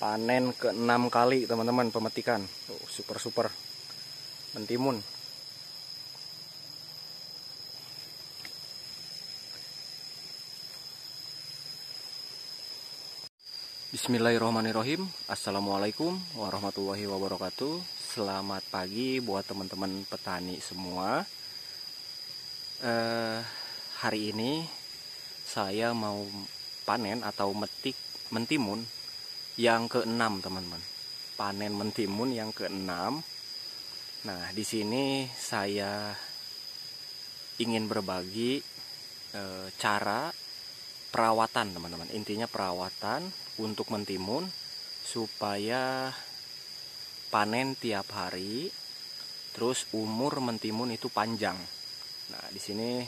panen ke enam kali teman-teman pemetikan. Oh, super super mentimun. Bismillahirrahmanirrahim. Assalamualaikum warahmatullahi wabarakatuh. Selamat pagi buat teman-teman petani semua. Eh, Hari ini saya mau panen atau metik mentimun yang keenam teman-teman. Panen mentimun yang keenam. Nah di sini saya ingin berbagi e, cara perawatan teman-teman. Intinya perawatan untuk mentimun supaya panen tiap hari terus umur mentimun itu panjang. Nah di sini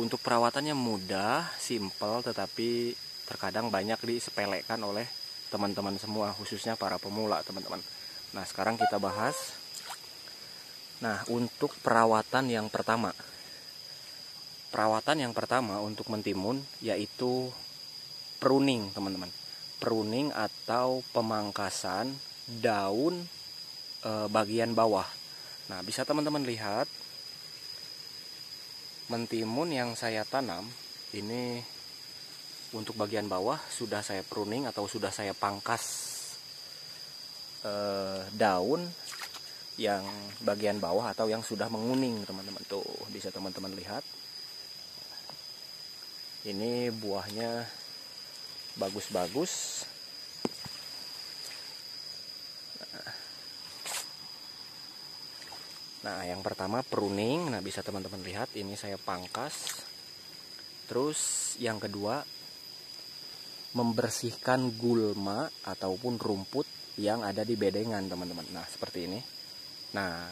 untuk perawatannya mudah simple tetapi terkadang banyak disepelekan oleh teman-teman semua khususnya para pemula teman-teman. Nah sekarang kita bahas. Nah untuk perawatan yang pertama. Perawatan yang pertama untuk mentimun yaitu pruning teman-teman. Pruning atau pemangkasan daun e, bagian bawah. Nah bisa teman-teman lihat mentimun yang saya tanam ini untuk bagian bawah sudah saya pruning atau sudah saya pangkas eh, daun yang bagian bawah atau yang sudah menguning teman-teman. Tuh bisa teman-teman lihat. Ini buahnya bagus-bagus. Nah yang pertama pruning. Nah bisa teman-teman lihat ini saya pangkas. Terus yang kedua membersihkan gulma ataupun rumput yang ada di bedengan teman-teman. Nah seperti ini. Nah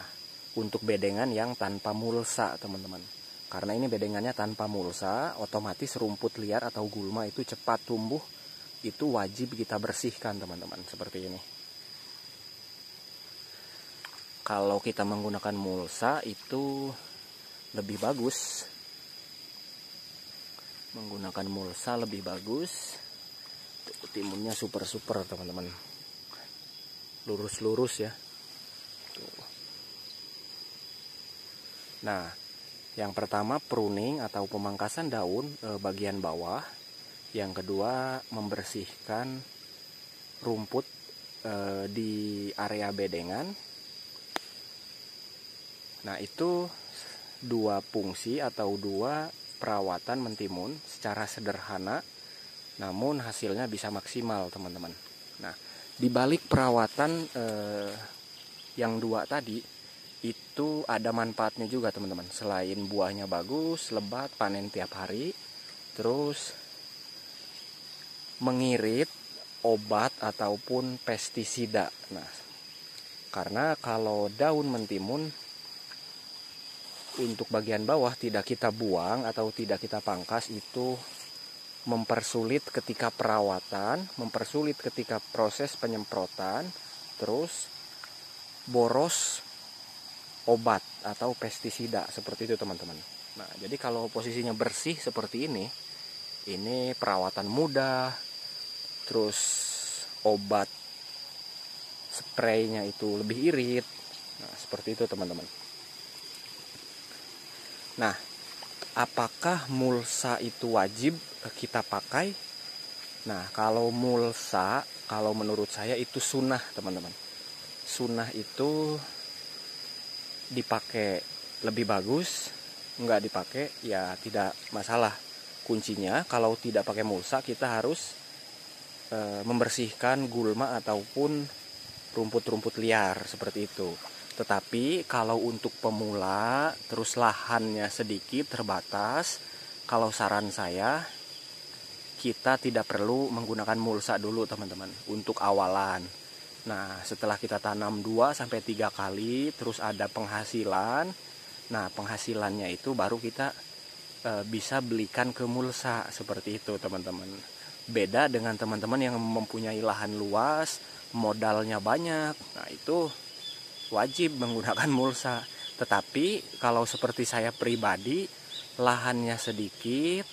untuk bedengan yang tanpa mulsa teman-teman. Karena ini bedengannya tanpa mulsa otomatis rumput liar atau gulma itu cepat tumbuh. Itu wajib kita bersihkan teman-teman. Seperti ini. Kalau kita menggunakan mulsa itu lebih bagus. Menggunakan mulsa lebih bagus timunnya super super teman-teman. Lurus-lurus ya. Nah yang pertama pruning atau pemangkasan daun e, bagian bawah. Yang kedua membersihkan rumput e, di area bedengan. Nah itu dua fungsi atau dua perawatan mentimun secara sederhana namun hasilnya bisa maksimal teman-teman. Nah di balik perawatan eh, yang dua tadi itu ada manfaatnya juga teman-teman. Selain buahnya bagus lebat panen tiap hari terus mengirit obat ataupun pestisida. Nah karena kalau daun mentimun untuk bagian bawah tidak kita buang atau tidak kita pangkas itu mempersulit ketika perawatan, mempersulit ketika proses penyemprotan, terus boros obat atau pestisida seperti itu teman-teman. Nah, jadi kalau posisinya bersih seperti ini, ini perawatan mudah, terus obat spraynya itu lebih irit. Nah, seperti itu teman-teman. Nah, apakah mulsa itu wajib kita pakai? Nah, kalau mulsa, kalau menurut saya itu sunnah, teman-teman. Sunnah itu dipakai lebih bagus, nggak dipakai ya tidak masalah. Kuncinya kalau tidak pakai mulsa kita harus e, membersihkan gulma ataupun rumput-rumput liar seperti itu. Tetapi kalau untuk pemula terus lahannya sedikit terbatas, kalau saran saya kita tidak perlu menggunakan mulsa dulu teman-teman untuk awalan. Nah, setelah kita tanam 2 sampai 3 kali terus ada penghasilan. Nah, penghasilannya itu baru kita e, bisa belikan ke mulsa seperti itu, teman-teman. Beda dengan teman-teman yang mempunyai lahan luas, modalnya banyak. Nah, itu wajib menggunakan mulsa. Tetapi kalau seperti saya pribadi, lahannya sedikit,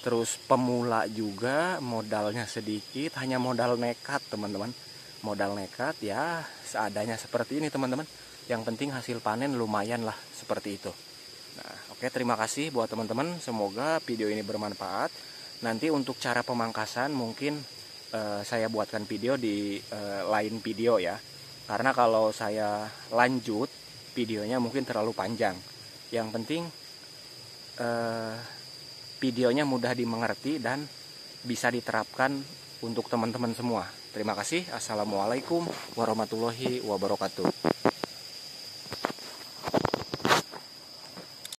terus pemula juga modalnya sedikit hanya modal nekat teman-teman. Modal nekat ya seadanya seperti ini teman-teman. Yang penting hasil panen lumayan lah seperti itu. Nah oke terima kasih buat teman-teman. Semoga video ini bermanfaat. Nanti untuk cara pemangkasan mungkin uh, saya buatkan video di uh, lain video ya karena kalau saya lanjut videonya mungkin terlalu panjang yang penting uh, videonya mudah dimengerti dan bisa diterapkan untuk teman-teman semua Terima kasih. Assalamualaikum warahmatullahi wabarakatuh.